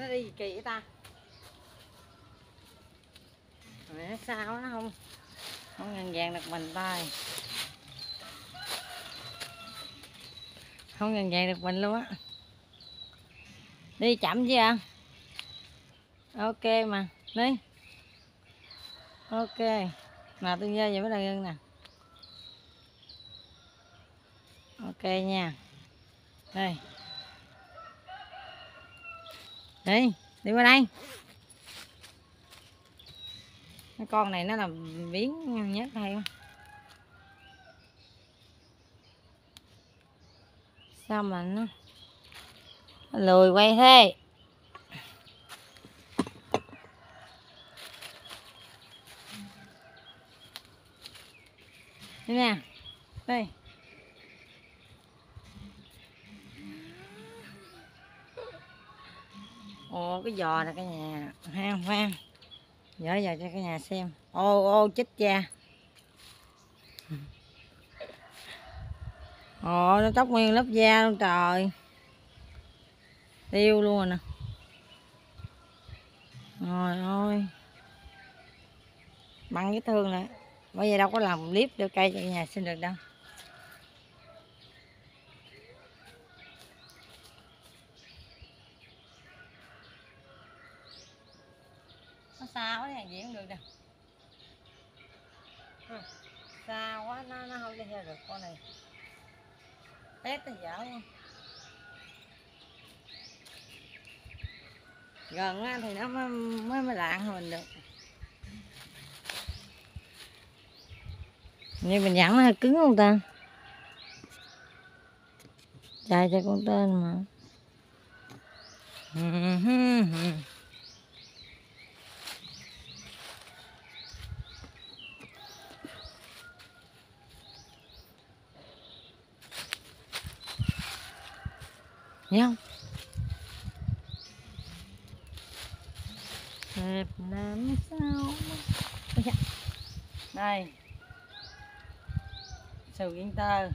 nó đi gì kỳ vậy ta? Mẹ sao nó không không ngăn vàng được mình tay. Không ngăn vàng được mình luôn á. Đi chậm chứ à? Ok mà, đi. Ok. Mà tôi ra vậy mới là ngân nè. Ok nha. Đây đi đi qua đây. Cái con này nó là biến nhất hay không? Sao mà nó nó lùi quay thế? Đi nè. Đây ồ, cái giò này cả nhà. Ha khoan dở giờ cho cả nhà xem. Ô ô chích cha. Ồ, nó tóc nguyên lớp da luôn trời. Tiêu luôn rồi nè. Rồi, ôi. Băng cái thương lại bây giờ đâu có làm clip đưa cây cho cả nhà xin được đâu. Nó xa quá này diễn được đâu ừ, xa quá nó nó không đi theo được con này. Tét thì dở luôn gần á thì nó mới mới, mới lạng mình được. Như mình dặn nó hơi cứng không ta? Chạy cho con tên mà. nhá? Đẹp làm sao Đây Sầu yên tơ.